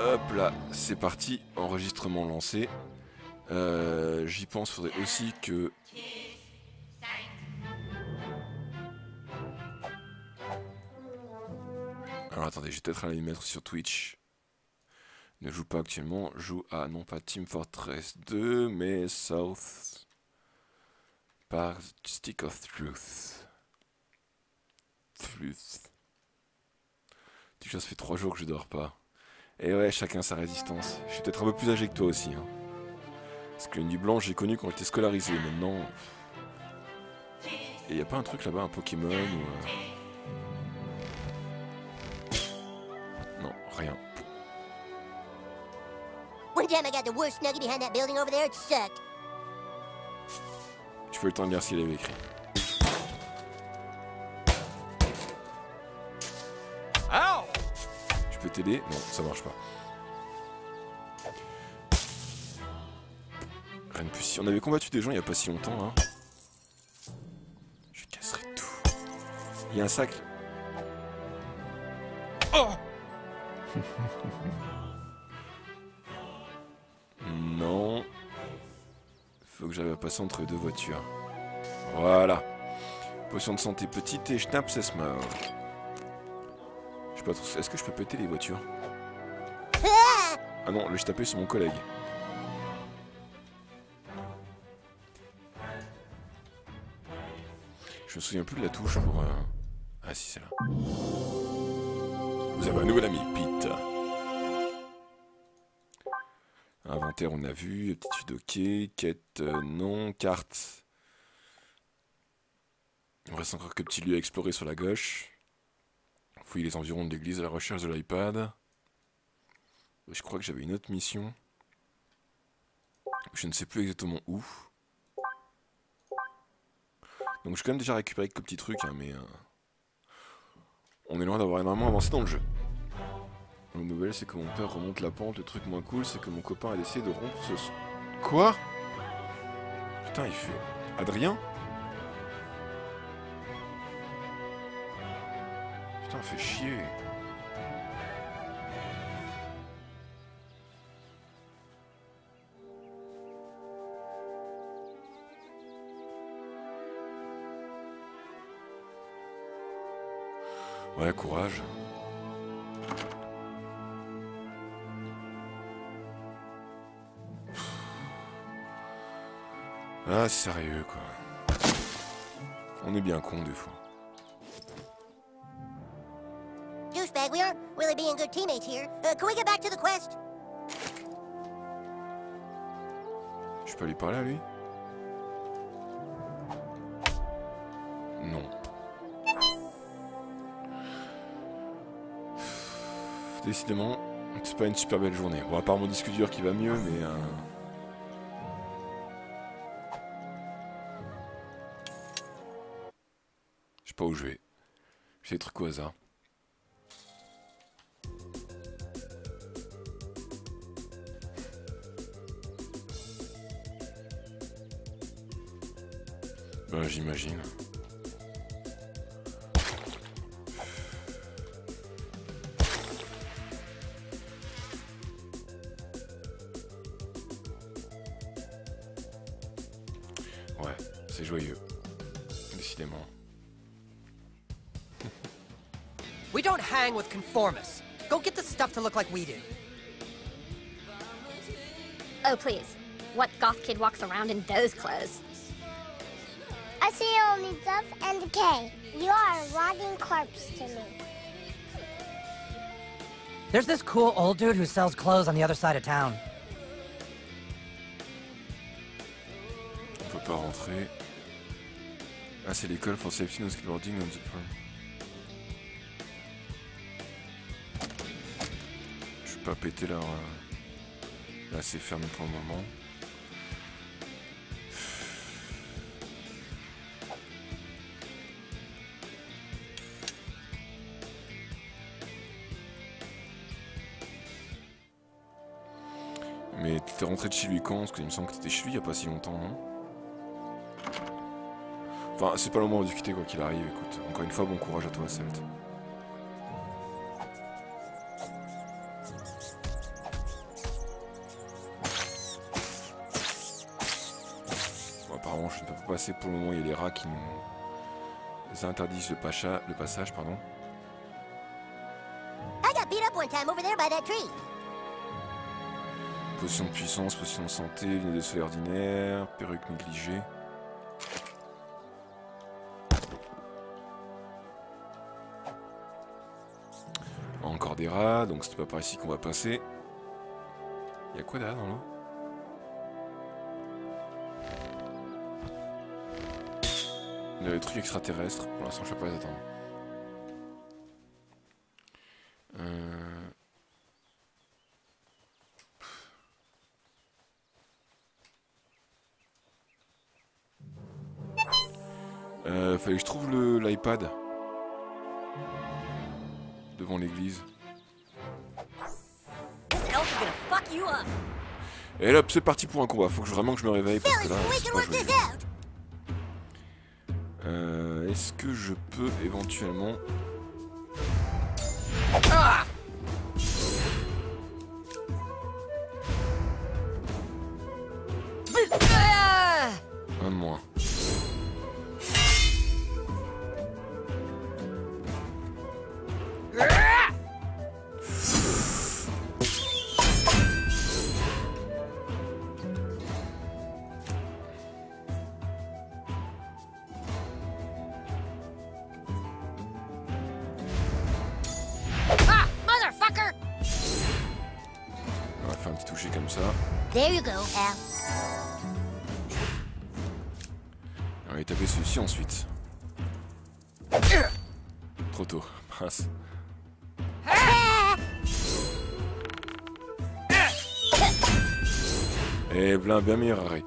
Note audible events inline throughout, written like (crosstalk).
Hop là, c'est parti, enregistrement lancé. Euh, J'y pense, faudrait aussi que... Alors attendez, je vais peut-être aller mettre sur Twitch. Ne joue pas actuellement, joue à non pas Team Fortress 2, mais South par Stick of Truth. Truth. Déjà, ça fait 3 jours que je dors pas. Et ouais, chacun sa résistance. Je suis peut-être un peu plus âgé que toi aussi. Hein. Parce que nuit blanche, j'ai connu quand j'étais scolarisé. Maintenant. Et y a pas un truc là-bas, un Pokémon ou. Euh... Non, rien. Je peux le temps de lire ce qu'il avait écrit. T'aider Non, ça marche pas. Rien de plus si. On avait combattu des gens il y a pas si longtemps, hein. Je casserai tout. Il y a un sac. Oh (laughs) Non. Faut que j'aille passer entre deux voitures. Voilà. Potion de santé petite et schnapp. Je sais Est-ce que je peux péter les voitures Ah non, je tapé sur mon collègue. Je me souviens plus de la touche pour... Euh... Ah si, c'est là. Vous avez un nouvel ami, Pete. Inventaire, on a vu. Aptitude, ok. Quête, euh, non. Carte. Il me reste encore quelques petits lieux à explorer sur la gauche. Fouiller les environs de l'église à la recherche de l'iPad. Je crois que j'avais une autre mission. Je ne sais plus exactement où. Donc j'ai quand même déjà récupéré quelques petits trucs, hein, mais... Euh, on est loin d'avoir énormément avancé dans le jeu. La nouvelle, c'est que mon père remonte la pente. Le truc moins cool, c'est que mon copain a décidé de rompre ce... Quoi? Putain, il fait... Adrien? Putain, fait chier. Ouais, courage. Ah, sérieux, quoi. On est bien con des fois. Douchebag, we aren't really being good teammates here. Uh, can we get back to the quest? Je peux lui parler à lui? Non. Décidément, c'est pas une super belle journée. Bon, à part mon disque dur qui va mieux, mais... Euh... Je sais pas où je vais. J'ai des trucs au hasard. Bah, j'imagine. Ouais, c'est joyeux. Décidément. (laughs) We don't hang with conformists. Go get the stuff to look like we do. Oh, please. What goth kid walks around in those clothes? I see only death and decay. You are a rotting corpse to me. There's this cool old dude who sells clothes on the other side of town. On peut pas rentrer. Ah, c'est l'école for safety no skateboarding on the prom. Je vais pas péter leur... Là, c'est fermé pour le moment. de chez lui quand Parce qu'il me semble que t'étais chez lui il y a pas si longtemps, Enfin, c'est pas le moment de discuter quoi qu'il arrive, écoute. Encore une fois, bon courage à toi, Celt. Bon, apparemment, je ne peux pas passer pour le moment, il y a les rats qui nous interdisent le, pacha... le passage, pardon. I got beat up one time over there by that tree. Potion de puissance, potion de santé, lunettes de soleil ordinaire, perruque négligée. Encore des rats, donc c'est pas par ici qu'on va passer. Il y a quoi derrière dans l'eau? Des trucs extraterrestres, pour l'instant je peux pas les attendre. C'est parti pour un combat. Faut que je- vraiment que je me réveille parce que là. Euh, Est-ce que je peux éventuellement... Ah! Va taper celui-ci ensuite. Trop tôt. Mince. Et voilà, bien meilleur arrêt.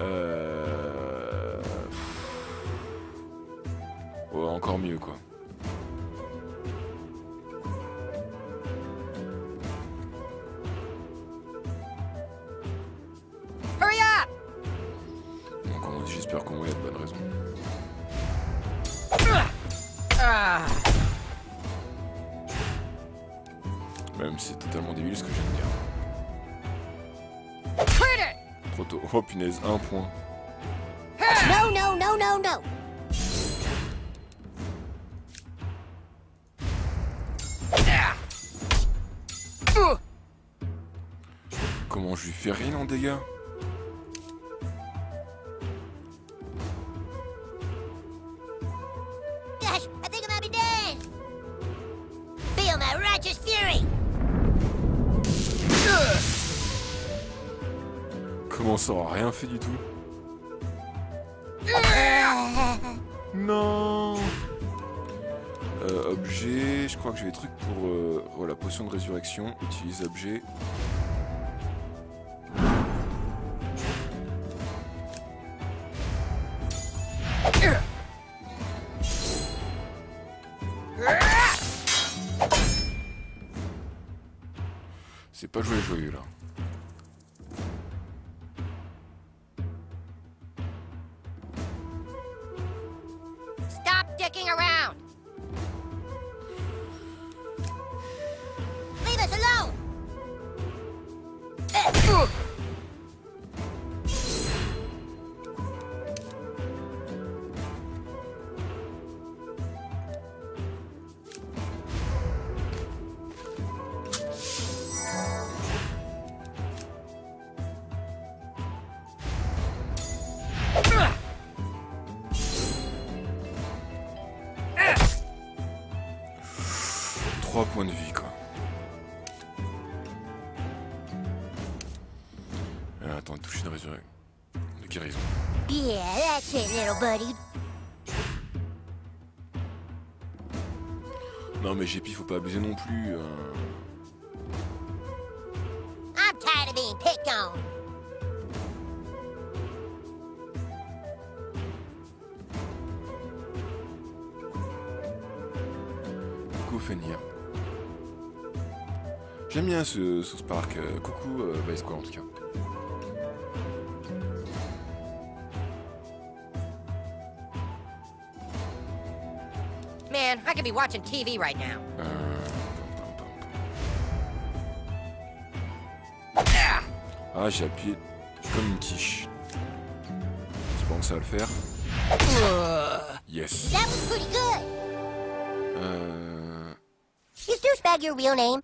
Euh... Ouais, encore mieux quoi. Punaise, un point. No, no, no, no, no. Ah! Uh! Comment je lui fais rien en dégâts? Ça aura rien fait du tout (laughs) Non euh, Objet, je crois que j'ai des trucs pour... Euh, voilà, potion de résurrection, utilise objet. Little buddy. Non mais GP, faut pas abuser non plus. euh. I'm tired of being picked on. Coucou Fenir. J'aime bien ce, ce Spark. euh, coucou euh, Square en tout cas. Could be watching TV right now. Ah! J'ai appuyé comme une quiche. J'ai pensé à le faire. Yes. That was pretty good. Euh... Is douchebag your real name?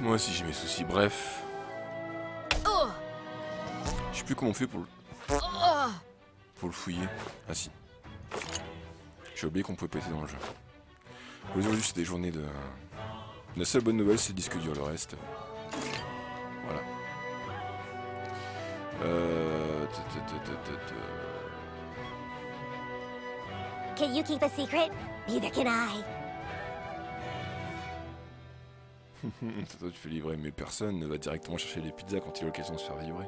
Moi aussi j'ai mes soucis, bref. Je sais plus comment on fait pour le... Pour le fouiller. Ah si. J'ai oublié qu'on pouvait péter dans le jeu. Aujourd'hui c'est des journées de... La seule bonne nouvelle c'est le disque dur, le reste... Voilà. Euh... Can you keep a secret? Neither can I. (laughs) Toi tu fais livrer, mais personne ne va directement chercher les pizzas quand il a l'occasion de se faire livrer.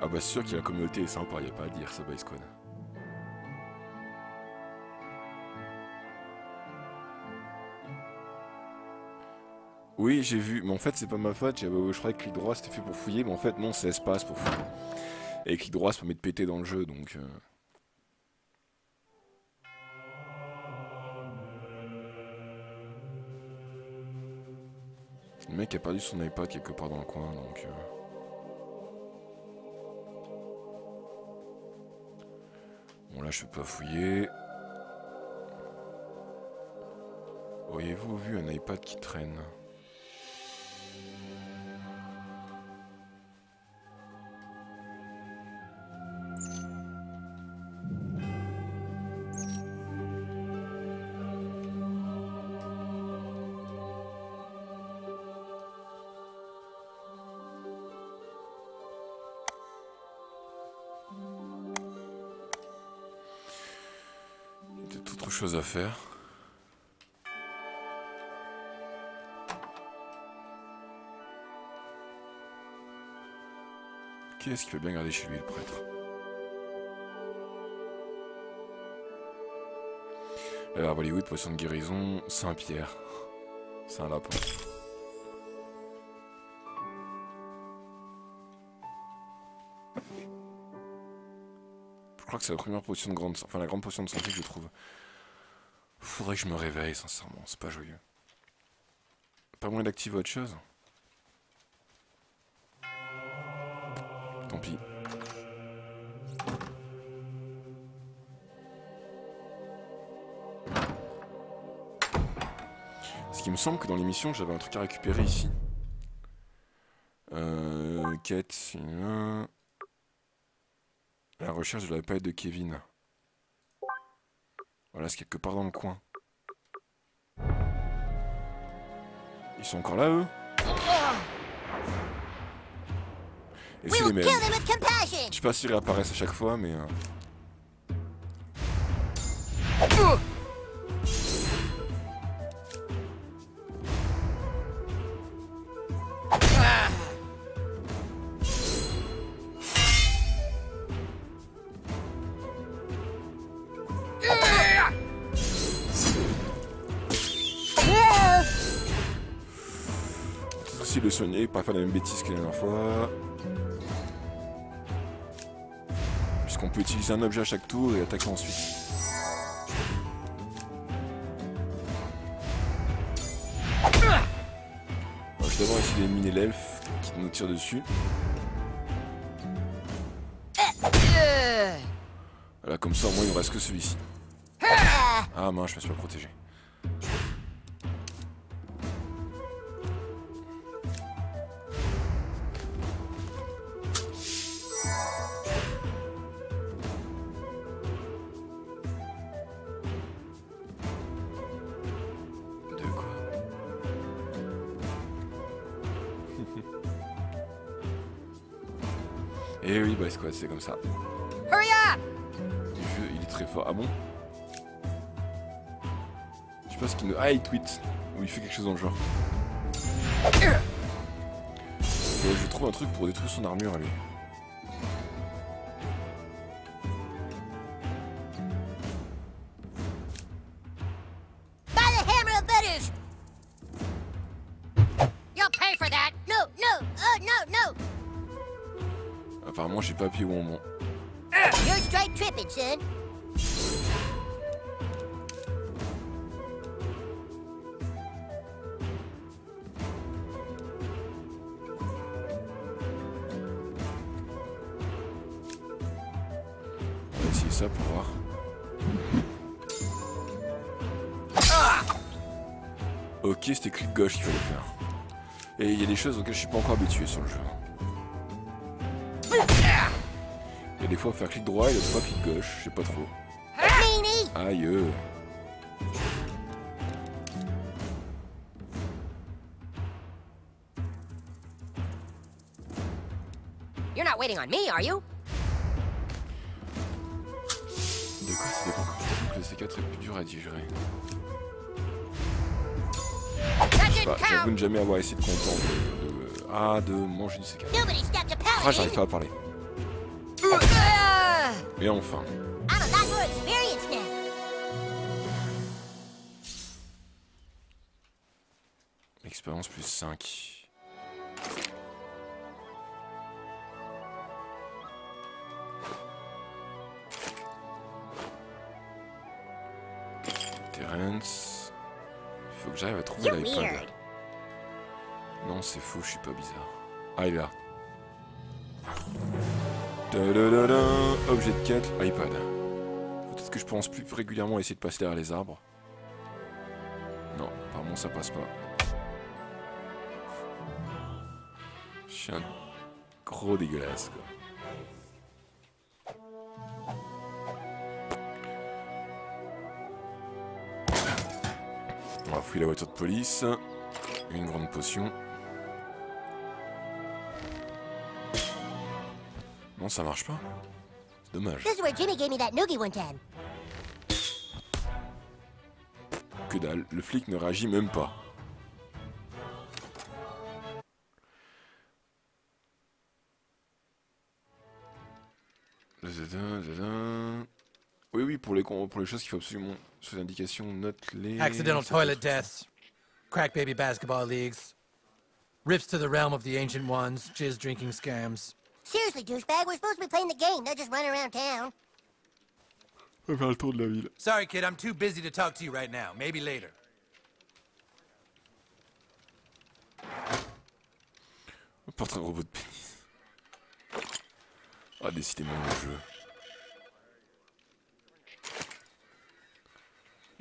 Ah bah c'est sûr que la communauté est sympa, y a pas à dire, ça Squad. Oui, j'ai vu, mais en fait c'est pas ma faute, je croyais que clic droit c'était fait pour fouiller, mais en fait non, c'est espace pour fouiller. Et clic droit ça permet de péter dans le jeu, donc... euh. Le mec a perdu son iPad quelque part dans le coin, donc... euh. Bon là je peux pas fouiller. Auriez-vous vu un iPad qui traîne? Chose à faire. Qui est-ce qui peut bien garder chez lui le prêtre? Alors Bollywood, poisson de guérison, Saint-Pierre. C'est un lapin. Je crois que c'est la première potion de grande... Enfin la grande potion de santé que je trouve. Faudrait que je me réveille, sincèrement, c'est pas joyeux. Pas moyen d'activer autre chose Tant pis. Parce qu'il me semble que dans l'émission, j'avais un truc à récupérer ici. Euh, quête, la recherche de la palette de Kevin. Voilà, c'est quelque part dans le coin. Ils sont encore là, eux Et c'est We les mêmes. Je sais pas s'ils réapparaissent à chaque fois, mais... euh, pas faire la même bêtise que la dernière fois. Puisqu'on peut utiliser un objet à chaque tour et attaquer ensuite. Je vais d'abord essayer d'éliminer l'elfe qui nous tire dessus. Voilà, comme ça, au moins, il me reste que celui-ci. Ah mince, je me suis pas protégé. C'est comme ça. Hurry up! Le jeu, il est très fort. Ah bon? Je ce qu'il nous... Ah, il tweet. Ou il fait quelque chose dans le genre. Euh, je trouve un truc pour détruire son armure, allez. Ok, c'était clic gauche qu'il fallait faire. Et il y a des choses auxquelles je suis pas encore habitué sur le jeu. Il y a des fois faire clic droit et d'autres fois clic gauche, je sais pas trop. Aïe euh. You're not waiting on me, are you? De quoi ça dépend quand je que le C4 est plus dur à digérer. Bah, j'avoue ne jamais avoir essayé de comprendre de, de- Ah, de manger du C4. Nobody stopped a Ah, j'arrive pas à parler. Ah! Et enfin. Expérience plus 5. Terence. Il faut que j'arrive à trouver l'iPad. C'est faux, je suis pas bizarre. Ah, il est là. Objet de quête, iPad. Peut-être que je pense plus régulièrement à essayer de passer derrière les arbres. Non, apparemment ça passe pas. Je suis un gros dégueulasse, quoi. On va fouiller la voiture de police. Une grande potion. Non, ça marche pas. C'est dommage. This is where Jimmy gave me that noogie one time. Que dalle, le flic ne réagit même pas. Oui, oui, pour les, con- pour les choses qu'il faut absolument. Sous l'indication, note les. Accidental toilet deaths, crack baby basketball leagues, rifts to the realm of the ancient ones, jizz drinking scams. Seriously, douchebag, we're supposed to be playing the game, not just running around town. On va faire le tour de la ville. Sorry, kid, I'm too busy to talk to you right now. Maybe later. Portrait robot de pénis. Ah, décidément, le jeu.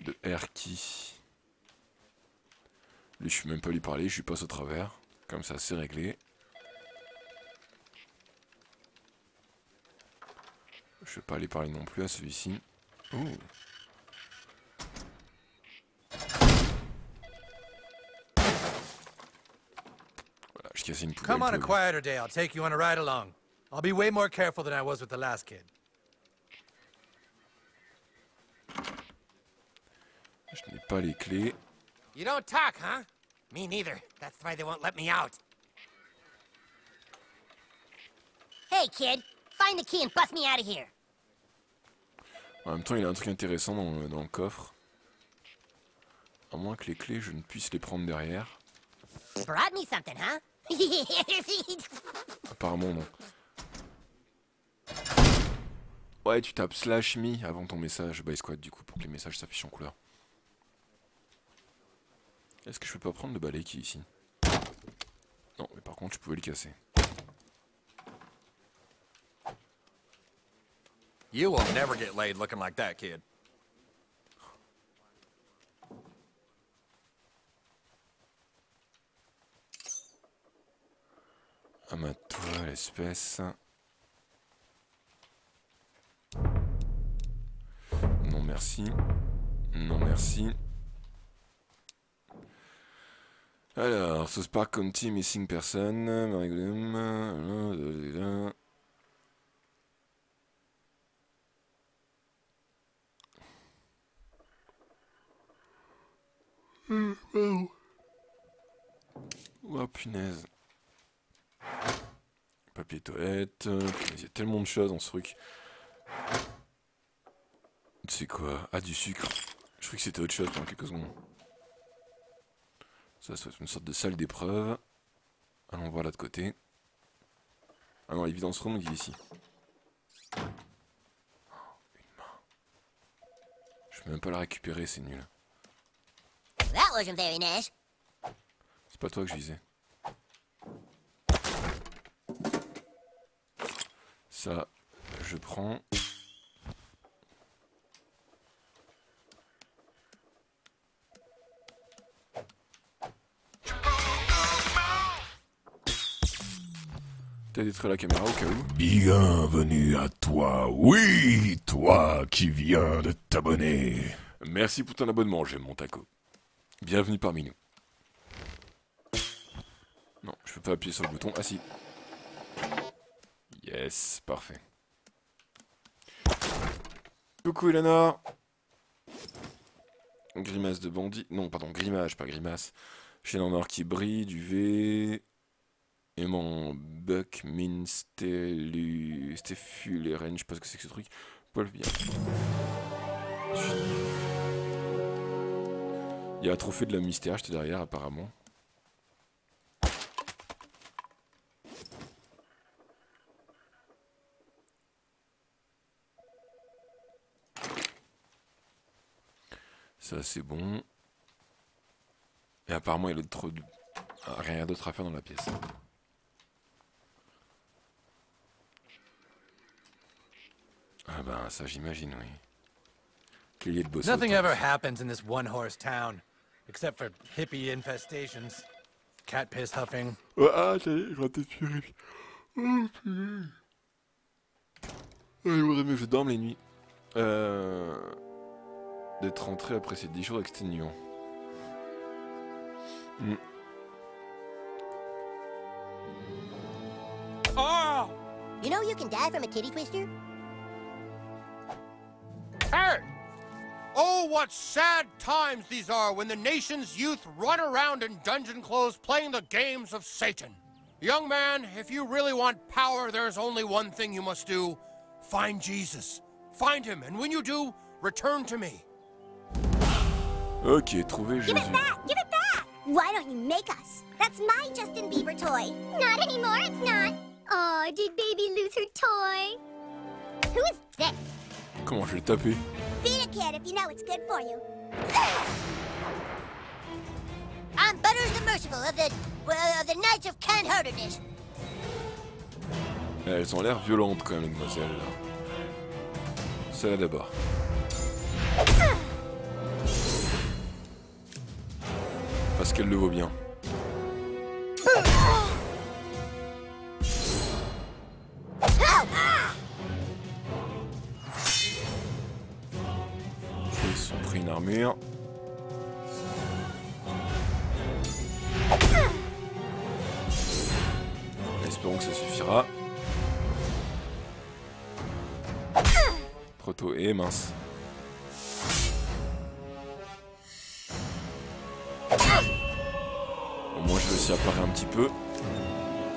De R qui? Lui, je suis même pas lui parler, je lui passe au travers. Comme ça, c'est réglé. Je vais pas aller parler non plus à celui-ci. Ouh. Voilà, je cassais une poubelle. Come on a quieter day. I'll take you on a ride along. I'll be way more careful than I was with the last kid. Je n'ai pas les clés. You don't talk, huh? Me neither. That's why they won't let me out. Hey, kid, find the key and bust me out of here. En même temps, il y a un truc intéressant dans le, dans le coffre. À moins que les clés, je ne puisse les prendre derrière. (laughs) Apparemment, non. Ouais, tu tapes slash me avant ton message by squad, du coup, pour que les messages s'affichent en couleur. Est-ce que je peux pas prendre le balai qui est ici? Non, mais par contre, je pouvais le casser. You will never get laid looking like that, kid. Amate-toi, l'espèce. Non merci. Non merci. Alors, South Park County Missing Person, Mary Oh punaise. Papier toilette. euh, Il y a tellement de choses dans ce truc. C'est quoi? Ah, du sucre. Je croyais que c'était autre chose pendant quelques secondes. Ça, ça va être une sorte de salle d'épreuve. Allons voir là de côté. Ah non, l'évidence room, il est ici. Oh, Une main. Je peux même pas la récupérer, c'est nul. That wasn't very nice. C'est pas toi que je visais. Ça, je prends. T'as détruit la caméra au cas où Bienvenue à toi, oui, toi qui viens de t'abonner. Merci pour ton abonnement, j'aime mon taco. Bienvenue parmi nous. Non, je peux pas appuyer sur le bouton. Ah si. Yes, parfait. Coucou Eleanor Grimace de bandit. Non, pardon, grimage, pas grimace. Chaîne en or qui brille, du V. Aimant Buck, Min, Stelu, Steful et Ren, je sais pas ce que c'est que ce truc. Paul bien. Il y a un trophée de la mystère, j'étais derrière apparemment. Ça c'est bon. Et apparemment il y a trop de... rien d'autre à faire dans la pièce. Ah ben ça j'imagine oui. Nothing ever happens in this one-horse town, except for hippie infestations, cat piss huffing. Ah, ça y est, je vais peut-être fuir. Oh, il vaudrait mieux que je dorme les nuits. Euh... D'être rentré après ces 10 jours exténuants. Hmm. Oh! You know you can die from a titty twister? Hey! Oh, what sad times these are when the nation's youth run around in dungeon clothes playing the games of Satan. Young man, if you really want power, there's only one thing you must do find Jesus. Find him, and when you do, return to me. Ok, trouver Jésus. Give it back! Give it back! Why don't you make us? That's my Justin Bieber toy. Not anymore, it's not. Oh, did baby lose her toy? Who is this? Comment je vais le taper Beat a kid if you know it's good for you. (sighs) I'm Butters the Merciful of the, well, of the Knights of Kind Heartedness. Elles ont l'air violentes quand même, les demoiselles. là. Celle-là d'abord. Parce qu'elle le vaut bien. Ils Espérons que ça suffira. Proto et mince. Au moins je vais aussi apparaître un petit peu.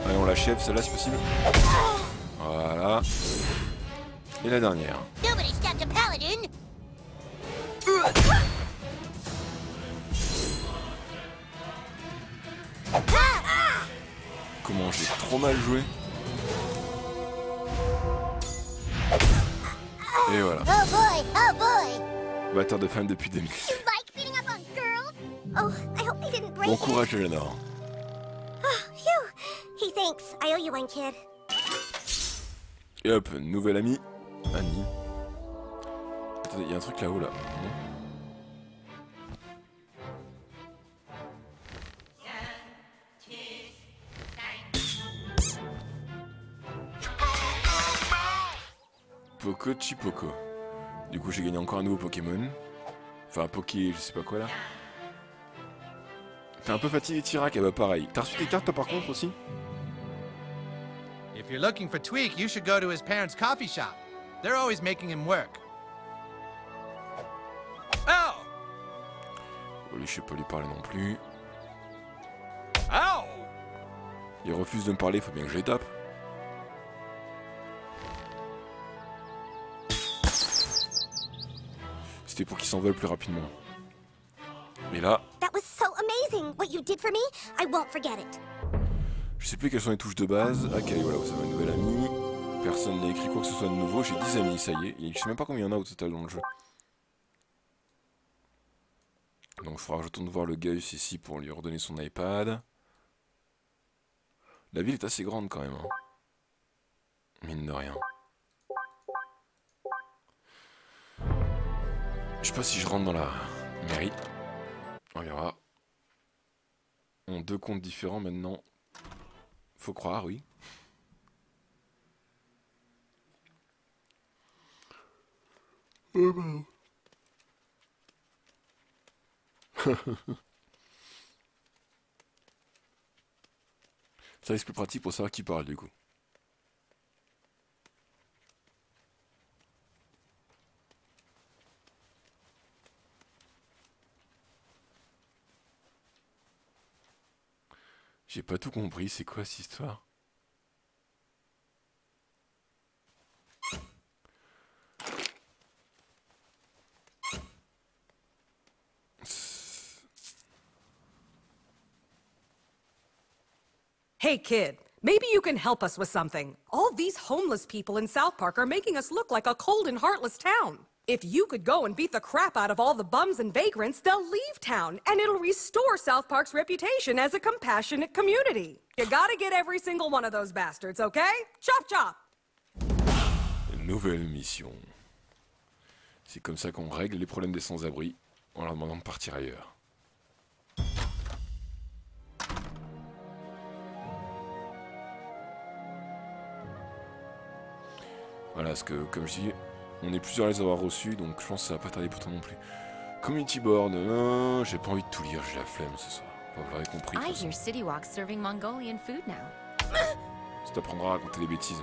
Allez on l'achève, celle-là c'est possible. Voilà. Et la dernière. Comment j'ai trop mal joué. Et voilà. Oh boy, oh boy. Batteur de femme depuis 2000. You like beating up on girls? Oh, I hope they didn't break Bon courage Eleanor. Phew. He thinks. I owe you one, kid. Et hop, nouvelle amie, Annie. Attendez, il y a un truc là-haut là. Non Poco Chipoko. Du coup, j'ai gagné encore un nouveau Pokémon. Enfin, un Poké, je sais pas quoi là. T'es un peu fatigué, Tirac Ah bah pareil. T'as reçu tes cartes toi par contre aussi If you're looking for Tweak, you should go to his parents' coffee shop. They're always making him work. Oh! Oh, je sais pas lui parler non plus. Ow! Il refuse de me parler, faut bien que je les tape. C'était pour qu'ils s'envolent plus rapidement. Mais là, That was so amazing. What you did for me, I won't forget it. je sais plus quelles sont les touches de base. Ok, voilà, ça va, une nouvelle amie. Personne n'a écrit quoi que ce soit de nouveau. J'ai 10 amis, ça y est. Et je sais même pas combien il y en a au total dans le jeu. Donc il faudra que je retourne voir le Gaius ici pour lui redonner son iPad. La ville est assez grande quand même. Hein. Mine de rien. Je sais pas si je rentre dans la mairie. On verra. On deux comptes différents maintenant. Faut croire, oui. (laughs) Ça reste plus pratique pour savoir qui parle du coup. J'ai pas tout compris, c'est quoi cette histoire Hey, kid, maybe you can help us with something. All these homeless people in South Park are making us look like a cold and heartless town. If you could go and beat the crap out of all the bums and vagrants, they'll leave town, and it'll restore South Park's reputation as a compassionate community. You gotta get every single one of those bastards, okay? Chop chop! Nouvelle mission. C'est comme ça qu'on règle les problèmes des sans-abri en leur demandant de partir ailleurs. Voilà, parce que comme je dis, on est plusieurs à les avoir reçus, donc je pense que ça va pas tarder pour toi non plus. Community board, non, j'ai pas envie de tout lire, j'ai la flemme ce soir. Enfin, vous l'aurez compris. de I toute façon. hear City Walk's serving Mongolian food now. Ça t'apprendra à raconter des bêtises.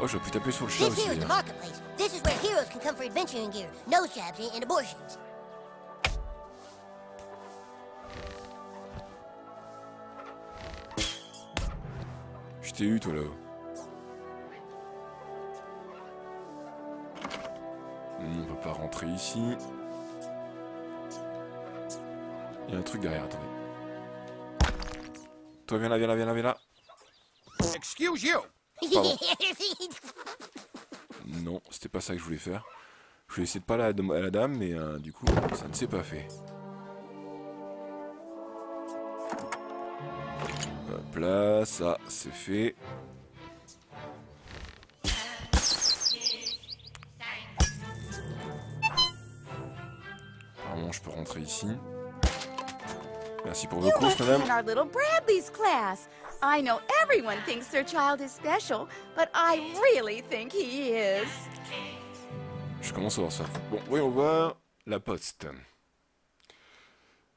Oh, j'aurais pu taper sur le chat aussi. here is the là. marketplace. This is where heroes can come for adventuring gear, nose jabs, and, and abortions. Je t'ai eu, toi, là-haut. On peut pas rentrer ici. Il y a un truc derrière, attendez. Toi, viens là, viens là, viens là, viens là. Excuse you. Pardon. (laughs) Non, c'était pas ça que je voulais faire. Je voulais essayer de parler à la, à la dame, mais euh, du coup, ça ne s'est pas fait. Hop là, ça, c'est fait. Je peux rentrer ici. Merci pour vos courses, madame. in our little Bradley's class. I know everyone thinks their child is special, but I really think he is. Je commence à voir ça. Bon, voyons voir la poste.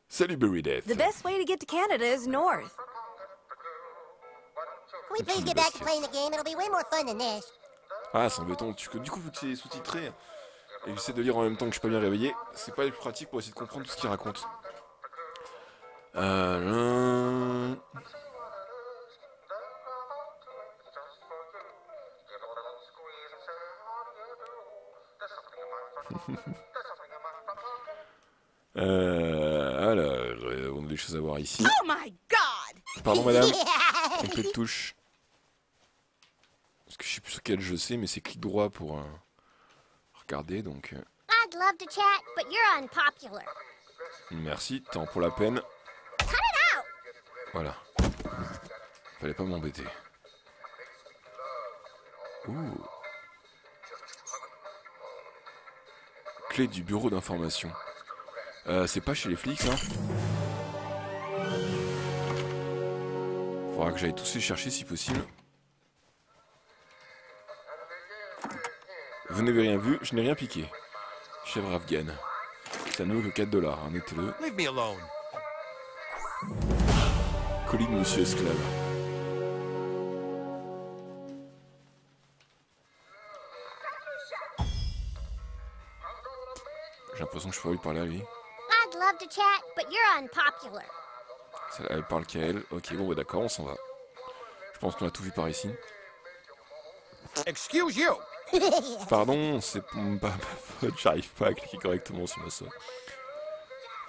Salut Berry Death. The best way to get to Canada is north. Can we please get back to playing the game? It'll be way more fun than this. Ah, c'est embêtant. Du coup, vu que c'est sous-titré et j'essaie de lire en même temps que je suis pas bien réveillé, c'est pas le plus pratique pour essayer de comprendre tout ce qu'il raconte. Euh... Euh, alors, on a des choses à voir ici. Oh my god! Pardon, madame. (laughs) Trompé de touche. Parce que je sais plus sur quel je sais, mais c'est clic droit pour regarder, donc euh, I'd love to chat, but you're unpopular. merci, tant pour la peine. Cut it out! Voilà. Fallait pas m'embêter. Ouh. Clé du bureau d'information. Euh, c'est pas chez les flics, ça Faudra que j'aille tous les chercher si possible. Vous n'avez rien vu, je n'ai rien piqué. Chèvre afghane. Ça ne vaut que 4 dollars, hein, notez-le. Leave me alone. Colis de monsieur esclave. J'ai l'impression que je pourrais lui parler à lui. I'd love to chat, but you're unpopular. Ça, elle parle qu'à elle. Ok, bon, bah d'accord, on s'en va. Je pense qu'on a tout vu par ici. Excuse you. Pardon, c'est pas ma faute, j'arrive pas à cliquer correctement sur ma soeur.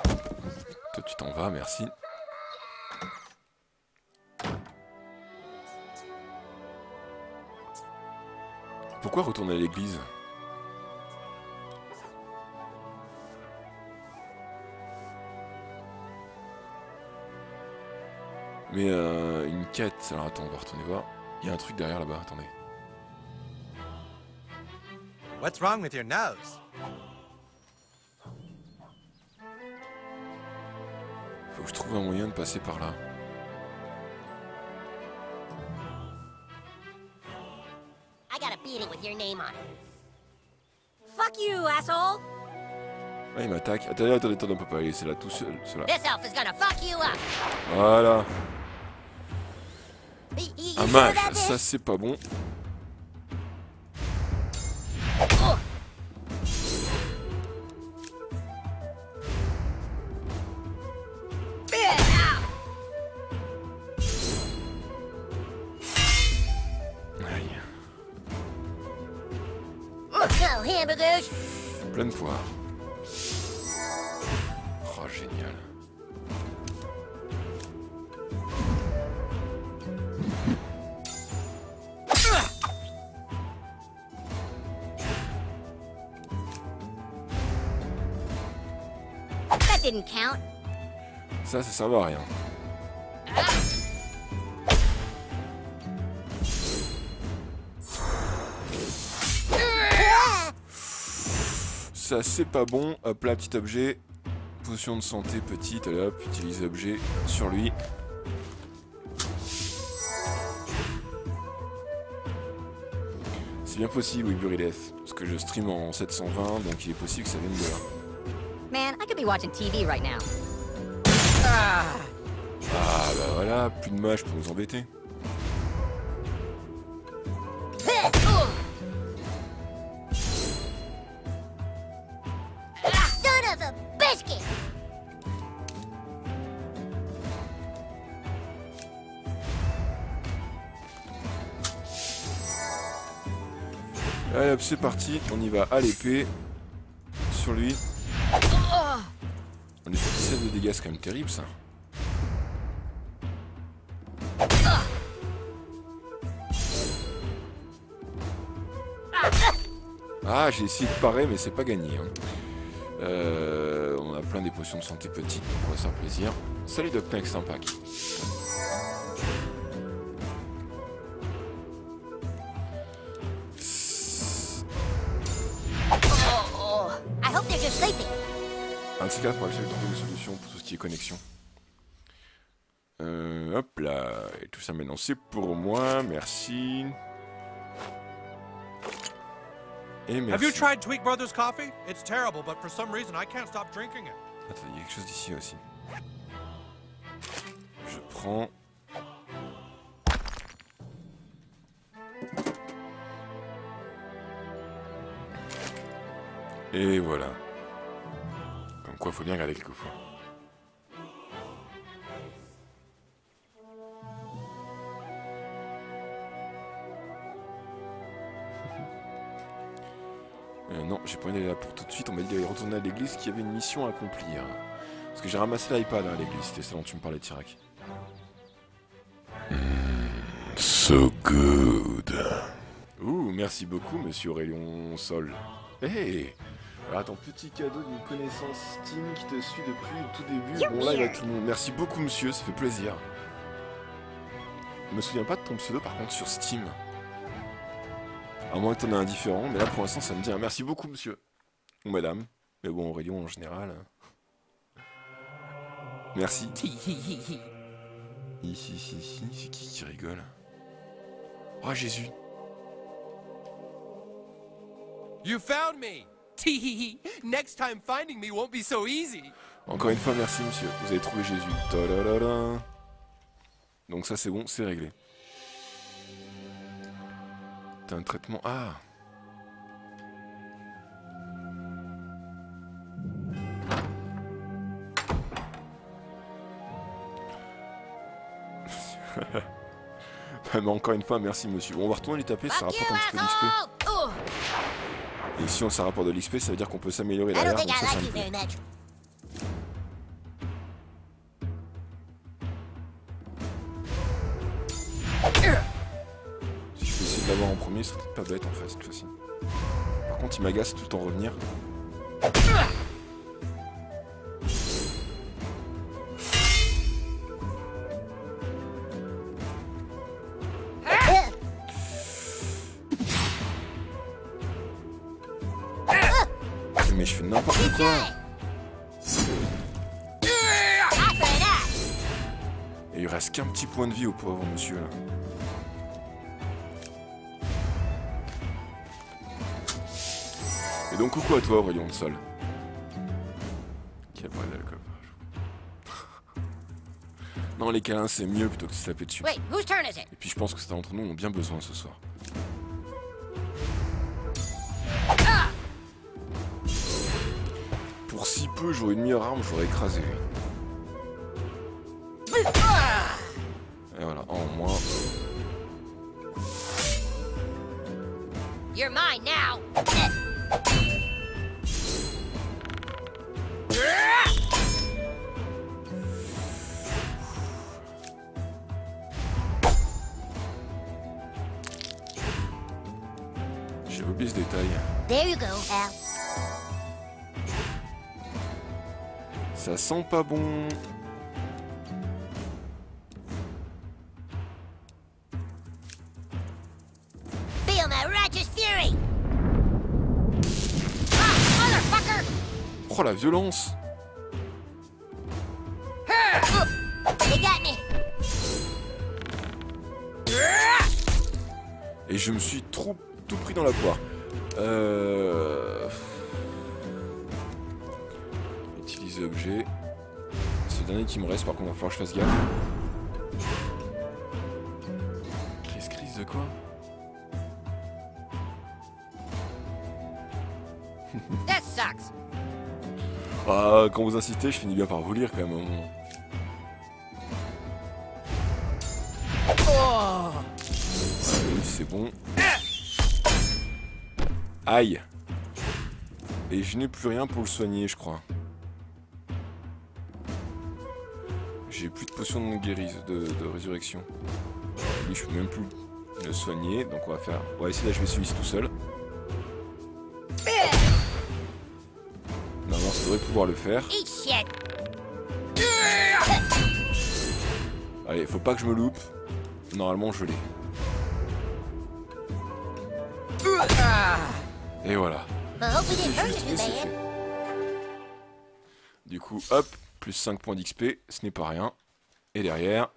Toi, tu t'en vas, merci. Pourquoi retourner à l'église? Mais euh, une quête, alors attends, on va retourner voir. Il y a un truc derrière là-bas, attendez. What's wrong with your nose? Faut que je trouve un moyen de passer par là. I got a beating with your name on it. Fuck you, asshole! Ah, il m'attaque. Attendez, attendez, attendez, on peut pas aller, c'est là tout seul. C'est là. This elf is gonna fuck you up. Voilà. Un sure mage, ça c'est pas bon. Ça, ça sert à rien. Ça, c'est pas bon. Hop là, petit objet. Potion de santé petite. Allez hop, utilise objet sur lui. C'est bien possible, oui, Buriles. Parce que je stream en 720, donc il est possible que ça vienne de là. Man, I could be watching TV right now. Voilà, plus de mage pour nous embêter. Allez hop, c'est parti, on y va à l'épée. Sur lui. On est sur 17 de dégâts, c'est quand même terrible ça. Ah, j'ai essayé de parer, mais c'est pas gagné. hein. Euh, on a plein des potions de santé petites, donc on va se faire plaisir. Salut Doc Next Impact. Oh, oh. Sleeping. Un de ces cas, il faudra que j'aille trouver une solution pour tout ce qui est connexion. Euh, hop là, et tout ça maintenant c'est pour moi, merci. Et. Have you tried Tweak Brothers coffee? It's terrible, but for some reason I can't stop drinking it. Attends, il y a quelque chose d'ici aussi. Je prends. Et voilà. Comme quoi, faut bien regarder quelquefois. J'ai pas envie d'aller là pour tout de suite. On m'a dit d'aller retourner à l'église qu'il y avait une mission à accomplir. Parce que j'ai ramassé l'iPad hein, à l'église, c'était ça dont tu me parlais, Tirac. So good. Ouh, merci beaucoup, monsieur Aurélien Sol. Hé Alors attends, petit cadeau d'une connaissance Steam qui te suit depuis le tout début. Bon, là, il y a tout le monde. Merci beaucoup, monsieur, ça fait plaisir. Je me souviens pas de ton pseudo, par contre, sur Steam. À moins que t'en aies un différent, mais là, pour l'instant, ça me dit un merci beaucoup, monsieur. Ou madame. Mais bon, Aurélien en général. Merci. C'est qui qui rigole? Oh Jésus You found me! (laughs) Next time finding me won't be so easy. Encore une fois, merci monsieur. Vous avez trouvé Jésus. Donc ça c'est bon, c'est réglé. Un traitement... Ah (laughs) Ah, Mais encore une fois, merci monsieur. On va retourner les taper, ça rapporte un petit peu d'XP. Et si on ça rapporte de l'XP, ça veut dire qu'on peut s'améliorer derrière. donc I ça, ça ce serait peut-être pas bête en fait cette fois-ci. Par contre, il m'agace tout en revenir. Mais je fais n'importe quoi. Et il reste qu'un petit point de vie au pauvre monsieur là. Et donc coucou à toi Aurélien de Sol. Qui a pas d'alcool. (laughs) Non les câlins c'est mieux plutôt que de se taper dessus. Wait, whose turn is it? Et puis je pense que certains d'entre nous ont bien besoin ce soir. Pour si peu j'aurais une meilleure arme, j'aurais écrasé lui. Et voilà, en moins. You're mine now. J'ai oublié ce détail. There you go, Al. Ça sent pas bon. Violence. Et je me suis trop tout pris dans la poire. Euh... Utiliser objet. C'est le dernier qui me reste, par contre, il va falloir que je fasse gaffe. Ah, quand vous insistez, je finis bien par vous lire quand même. Oui, c'est bon. Aïe. Et je n'ai plus rien pour le soigner, je crois. J'ai plus de potion de guérise, de, de résurrection. Lui, je peux même plus le soigner, donc on va faire... On va essayer d'achever celui-ci tout seul. Devrait pouvoir le faire. Allez, faut pas que je me loupe. Normalement, je l'ai. Et voilà. Juste, et fait. Du coup, hop, plus 5 points d'XP, ce n'est pas rien. Et derrière...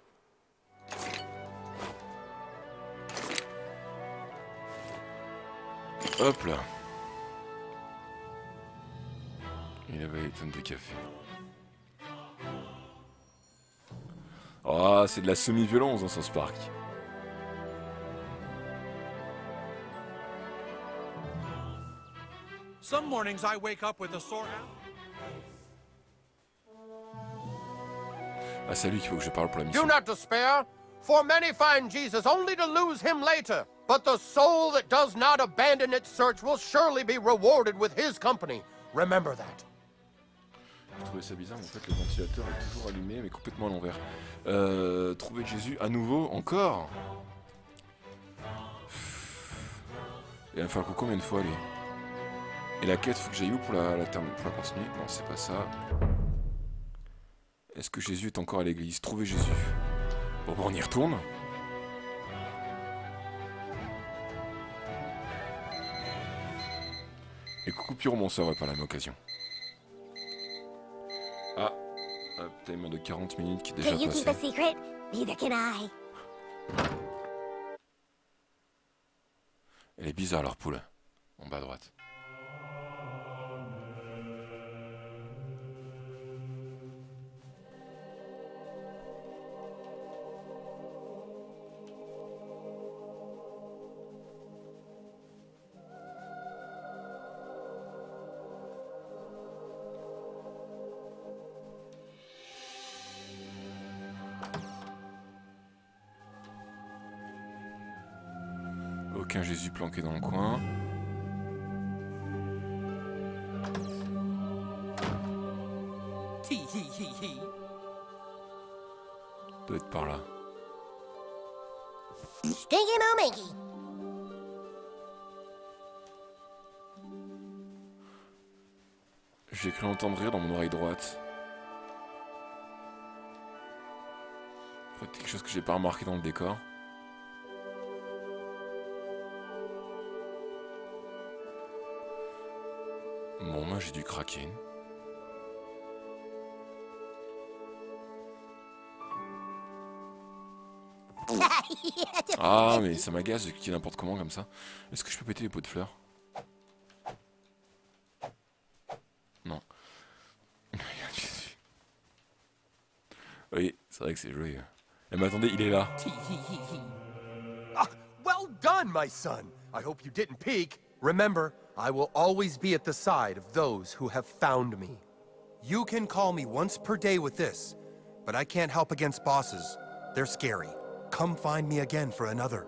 Hop là. Il avait les tonnes de café. Ah, c'est de la semi-violence dans ce Spark. Some mornings I wake up with a sore Ah, c'est à lui qu'il faut que je parle pour la mission. Do not despair, for many find Jesus only to lose him later. But the soul that does not abandon its search will surely be rewarded with his company. Remember that. J'ai trouvé ça bizarre, mais en fait le ventilateur est toujours allumé, mais complètement à l'envers. Euh, trouver Jésus à nouveau, encore? Il va combien de fois, lui? Et la quête, faut que j'aille où pour la, la, pour la continuer? Non, c'est pas ça. Est-ce que Jésus est encore à l'église? Trouver Jésus. Bon, bah, on y retourne. Et coucou Pyromanceur, ouais, par la même occasion. Hop, timer de 40 minutes qui est déjà Can you keep a passé. secret? Neither can I. Elle est bizarre leur poule. En bas à droite. Dans le coin. Doit être par là. J'ai cru entendre rire dans mon oreille droite. Quelque chose que j'ai pas remarqué dans le décor. J'ai dû craquer. Ah, mais ça m'agace de quitter n'importe comment comme ça. Est-ce que je peux péter les pots de fleurs? Non. (laughs) oui, c'est vrai que c'est joyeux. Eh mais attendez, il est là. (laughs) Well done, my son. I hope you didn't peek. Remember, I will always be at the side of those who have found me. You can call me once per day with this, but I can't help against bosses. They're scary. Come find me again for another.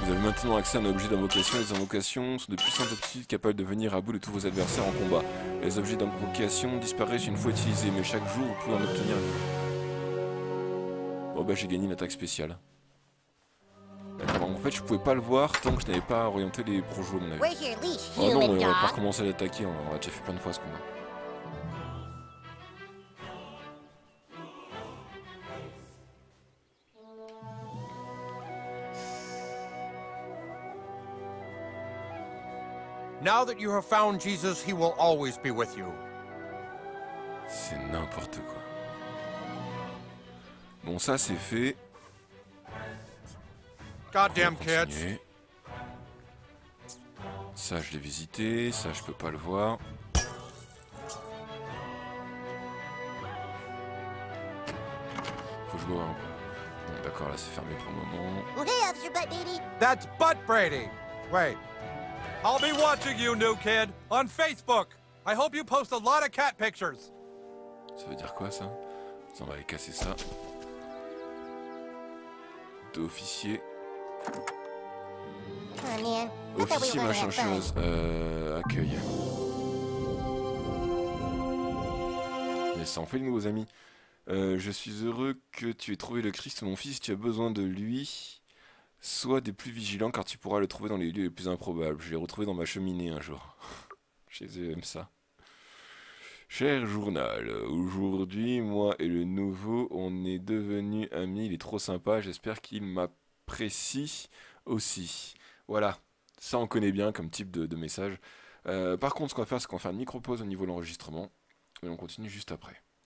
Vous avez maintenant accès à un objet d'invocation. Les invocations sont de puissantes aptitudes capables de venir à bout de tous vos adversaires en combat. Les objets d'invocation disparaissent une fois utilisés, mais chaque jour vous pouvez en obtenir une. Bon bah j'ai gagné une attaque spéciale. En fait je pouvais pas le voir tant que je n'avais pas orienté les projets à mon avis. Oh non, mais on va pas recommencer à l'attaquer, on a déjà fait plein de fois ce combat. Now that you have found Jesus, he will always be with you. C'est n'importe quoi. Bon ça c'est fait. Goddamn kids. Ça je l'ai visité, ça je peux pas le voir. Faut que je peu. Bon, D'accord, là c'est fermé pour le moment. Officer Butt Baby. That's Butt Brady. Wait. I'll be watching you, new kid, on Facebook. I hope you post a lot of cat pictures. Ça veut dire quoi ça? Ça, On va aller casser ça. D'officier. Officier machin chose. Euh, accueil. Mais ça en fait de nouveaux amis. Euh, je suis heureux que tu aies trouvé le Christ, mon fils. Tu as besoin de lui, sois des plus vigilants car tu pourras le trouver dans les lieux les plus improbables. Je l'ai retrouvé dans ma cheminée un jour. (laughs) Chez eux aiment ça. Cher journal, aujourd'hui, moi et le nouveau, on est devenus amis. Il est trop sympa. J'espère qu'il m'apprécie aussi. Voilà, ça on connaît bien comme type de, de message. Euh, par contre, ce qu'on va faire, c'est qu'on va faire une micro-pause au niveau de l'enregistrement. Et on continue juste après.